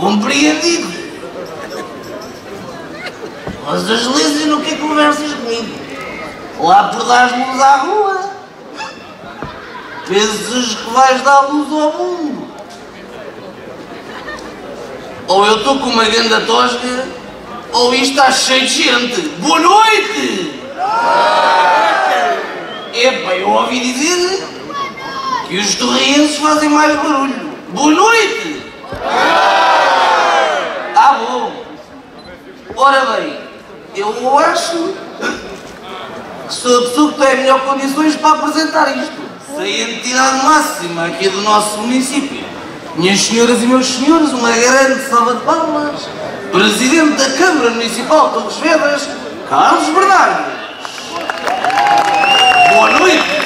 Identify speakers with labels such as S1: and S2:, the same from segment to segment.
S1: Compreendido. Mas a Excelência não quer conversas comigo. Lá por dar luz à rua. Pensas que vais dar luz ao mundo. Ou eu estou com uma ganda tosca, ou isto está cheio de gente. Boa noite! Epa, eu ouvi dizer que os torrienses fazem mais barulho. Boa noite! Ah, bom. Ora bem, eu acho que sou a pessoa que tem melhor condições para apresentar isto. Sei a entidade máxima aqui do nosso município. Minhas senhoras e meus senhores, uma grande salva de palmas. Presidente da Câmara Municipal de Torres Vedras, Carlos Bernardes. Boa noite.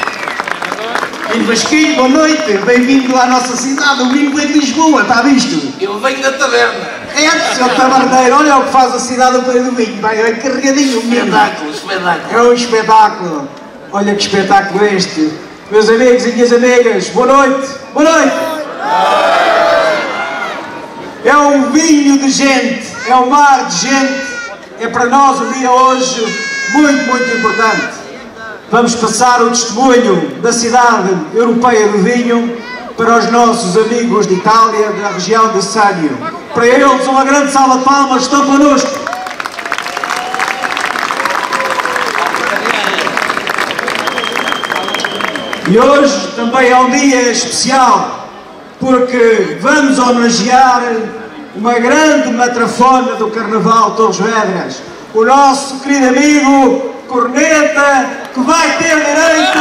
S2: Em Vasquinho, boa noite, bem-vindo à nossa cidade, o vinho vem de Lisboa, está visto?
S1: Eu venho da taberna.
S2: É, seu tabardeiro, olha o que faz a cidade pé do vinho, vai, é carregadinho.
S1: Espetáculo, espetáculo.
S2: É um espetáculo, olha que espetáculo este. Meus amigos e minhas amigas, boa noite, boa noite. É um vinho de gente, é um mar de gente, é para nós o dia hoje muito, muito importante. Vamos passar o testemunho da cidade europeia do vinho para os nossos amigos de Itália, da região de Sânio. Para eles, uma grande salva de palmas, estão connosco. E hoje também é um dia especial, porque vamos homenagear uma grande matrafona do Carnaval de Torres Vedras, o nosso querido amigo Corneta, que vai ter direito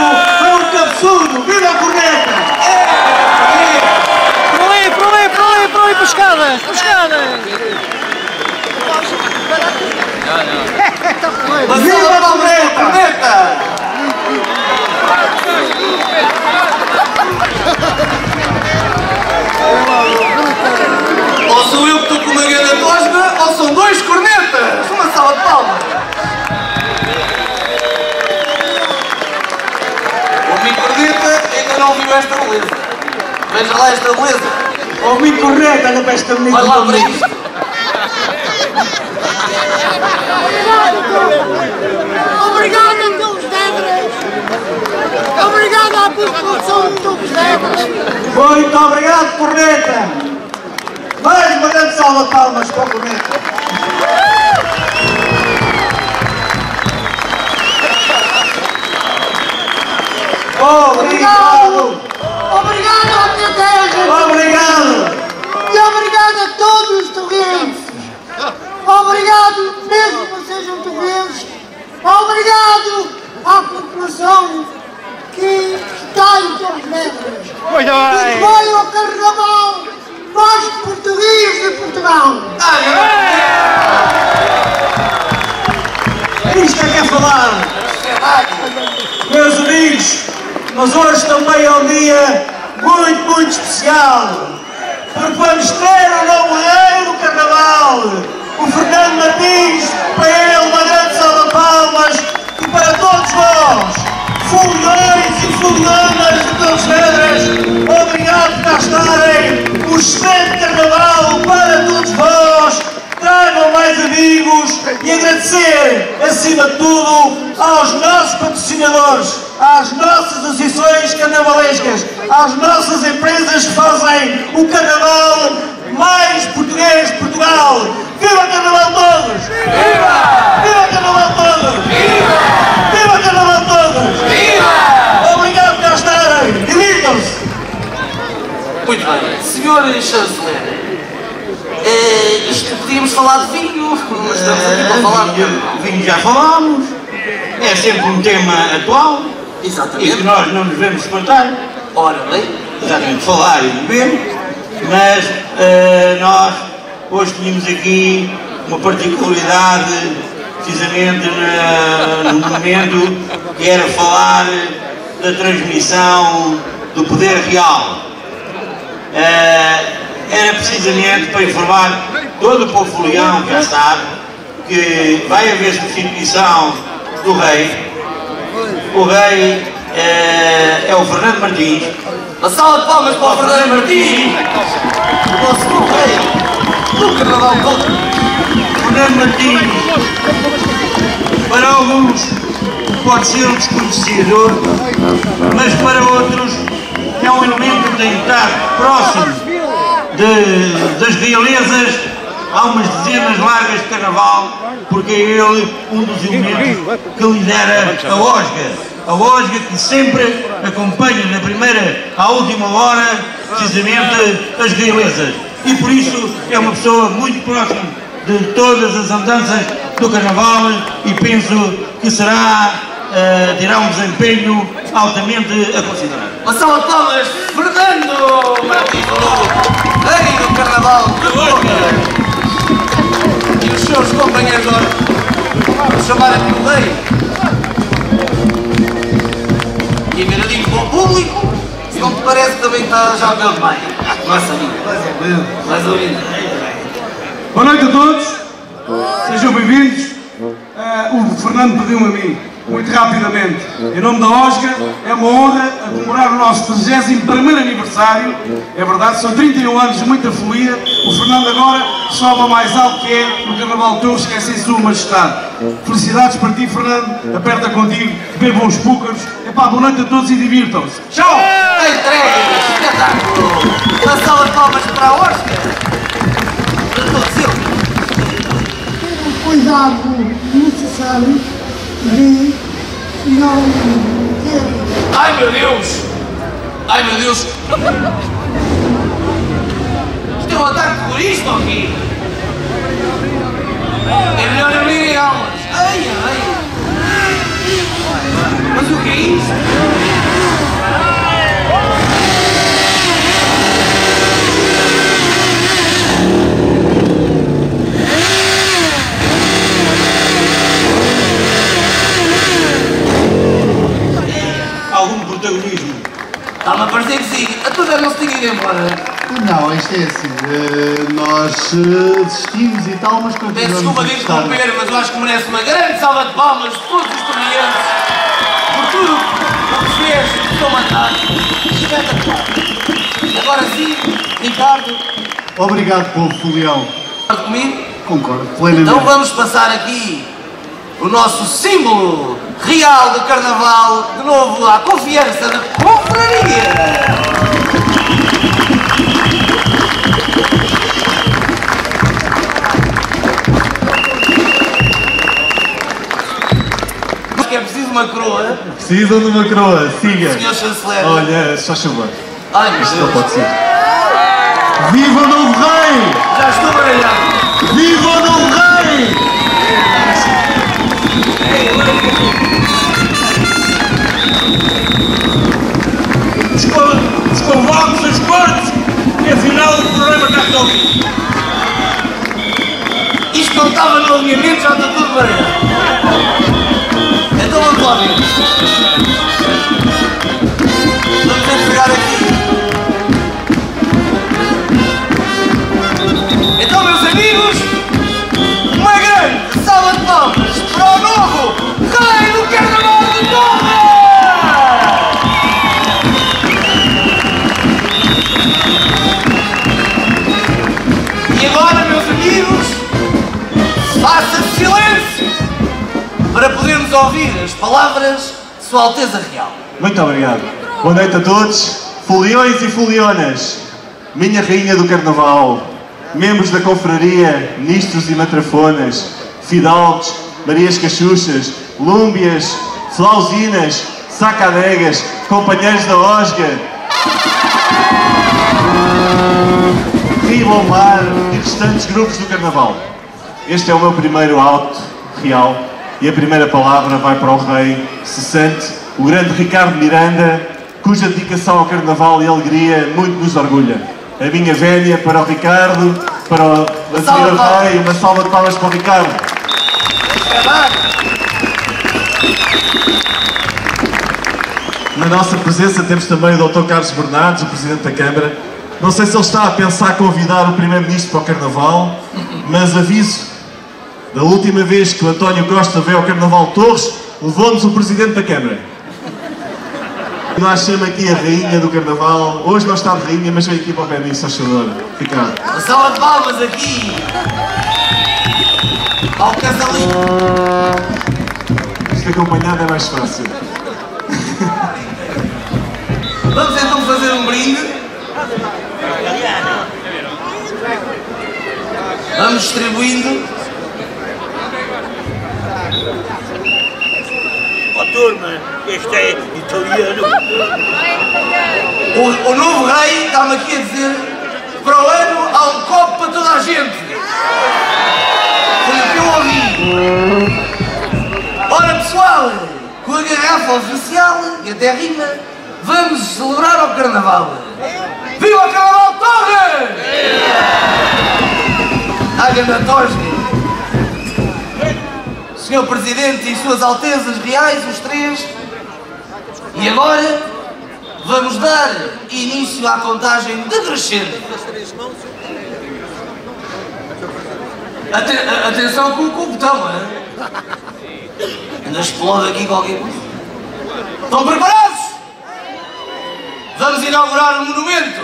S1: viu esta beleza. Veja lá esta beleza.
S2: Oh, me Corneta, olha para esta menina.
S1: Olha lá para isto.
S3: Obrigada pelos Debras! Obrigada à população dos Debras!
S2: Muito obrigado, Corneta! Mais uma grande salva de palmas para o Corneta. Obrigado!
S3: Obrigado à minha terra!
S2: Obrigado!
S3: E obrigado a todos os torrenses! Obrigado, mesmo que não sejam torrenses! Obrigado à população que está em Torres!
S4: Muito
S3: Que
S4: bem.
S3: foi ao Carnaval mais português de Portugal!
S2: Isto é que é falar! Meus amigos, mas hoje também é um dia muito, muito especial, porque vamos ter o novo rei do Carnaval, o Fernando Martins, para ele uma grande salva de palmas. E para todos nós, foliões e folionas de Torres Vedras, obrigado por cá estarem, o excelente Carnaval para todos vós, tragam mais amigos e agradecer, acima de tudo, aos nossos patrocinadores, às nossas associações carnavalescas, às nossas empresas que fazem o carnaval mais português de Portugal. Viva o Carnaval todos! Viva! Viva o Carnaval todos! Viva! Viva o Carnaval todos! Viva! Obrigado por cá estarem! Divirtam-se!
S1: Muito bem. Senhor chanceler, eh, isto podíamos falar de vinho, mas estamos aqui para falar de
S5: vinho, vinho já falámos, é sempre um tema atual. E que
S1: Exatamente.
S5: nós não nos devemos espantar,
S1: Ora bem,
S5: exatamente falar e beber, mas eh, nós hoje tínhamos aqui uma particularidade, precisamente na- no momento que era falar da transmissão do poder real. Eh, era precisamente para informar todo o povo folião que já sabe que vai haver substituição do rei o rei é, é o Fernando Martins.
S1: Uma salva de palmas para o Fernando Martins, o nosso rei do Carnaval todo.
S5: Fernando Martins, para alguns pode ser um desconhecido, mas para outros é um elemento que estar próximo de, das realezas há umas dezenas largas de carnaval, porque é ele um dos elementos que lidera a OSGA. A OSGA que sempre acompanha na primeira à última hora, precisamente, as realezas. E por isso é uma pessoa muito próxima de todas as andanças do carnaval e penso que será, uh, terá um desempenho altamente a considerar.
S1: Uma salva de palmas, Fernando Martins chamar aqui o rei e viradinho para o público se não te parece que também está já a ver demais nossa amiga mais ou menos.
S6: Boa noite a todos. Sejam bem-vindos. Uh, o Fernando pediu-me a mim muito rapidamente. Em nome da OSCA, é uma honra a comemorar o nosso 31 aniversário. É verdade, são 31 anos de muita folia. O Fernando agora sobe mais alto que é no Carnaval de Torres, que é sem sua majestade. Felicidades para ti, Fernando. Aperta contigo, bebam os púcaros. Epá, boa noite a todos e divirtam-se. Tchau!
S1: Entregue! Espetáculo! Uma salva de palmas para a OSCA! Para todos eles!
S3: cuidado necessário
S1: Ai meu Deus! Ai meu Deus! É um ataque terrorista aqui! É melhor abrirem almas! Ai ai! Mas o que é isto?
S5: Algum protagonismo.
S1: Está-me a parecer que sim! A já não se tinha ido embora!
S7: Não, isto é assim, eh, nós eh, desistimos e tal, mas
S1: Peço
S7: continuamos
S1: desculpa
S7: a
S1: de interromper, mas eu acho que merece uma grande salva de palmas de todos os clientes por tudo o que fez do seu mandato. Espetacular. Agora sim, Ricardo,
S7: Obrigado, povo folião.
S1: concorda comigo?
S7: Concordo, plenamente.
S1: Então vamos passar aqui o nosso símbolo real do Carnaval, de novo à confiança da confraria. Que é preciso uma coroa,
S7: Precisam de uma coroa, siga.
S1: senhor chanceler.
S7: Olha, só favor.
S1: Ai meu
S7: Isto não
S1: Deus,
S7: pode ser. Viva o novo rei!
S1: já estou baralhado.
S7: Viva o novo rei!
S5: Descon- Desconvoque-se as cortes e afinal o problema está resolvido.
S1: Isto não estava no alinhamento, já está tudo baralhado. Então vamos palavras Sua Alteza Real.
S7: Muito obrigado. Boa noite a todos, foliões e folionas, minha rainha do carnaval, membros da confraria, ministros e matrafonas, fidalgos, marias cachuchas, lúmbias, flausinas, sacadegas, companheiros da osga, Ribomar e restantes grupos do carnaval. Este é o meu primeiro auto real e a primeira palavra vai para o rei cessante, o grande Ricardo Miranda, cuja dedicação ao carnaval e alegria muito nos orgulha. A minha vénia para o Ricardo, para o o
S1: salva de
S7: senhor
S1: palmas.
S7: rei, uma salva de palmas para o Ricardo. Na nossa presença temos também o Dr. Carlos Bernardes, o Presidente da Câmara. Não sei se ele está a pensar convidar o Primeiro-Ministro para o Carnaval, mas aviso, da última vez que o António Costa veio ao Carnaval de Torres, levou-nos o Presidente da Câmara. Nós chama aqui a rainha do carnaval. Hoje não está de rainha, mas veio aqui para o pé disso, achador. Fica.
S1: Uma salva de palmas aqui. Ao casalinho.
S7: Isto acompanhado é mais fácil.
S1: Vamos então fazer um brinde. Vamos distribuindo.
S5: Ó turma, este é italiano.
S1: O, o novo rei está-me aqui a dizer para o ano há um copo para toda a gente. Foi o que eu ouvi. Ora pessoal, com a garrafa oficial, e até rima, vamos celebrar o carnaval. Viva o Carnaval Torres! A grande Tosga! Senhor Presidente e Suas Altezas Reais, os três. E agora vamos dar início à contagem decrescente. Ate a- atenção com, com o botão, hein? Ainda explode aqui qualquer coisa. Estão preparados? Vamos inaugurar o monumento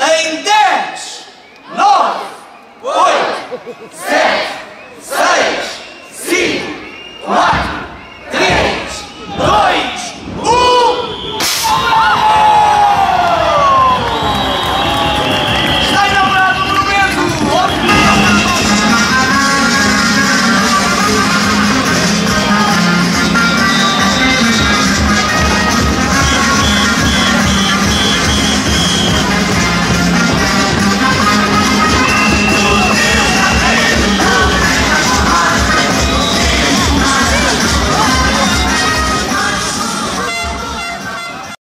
S1: em 10, 9, 8, 7, 5, 4, 3, 2, 1.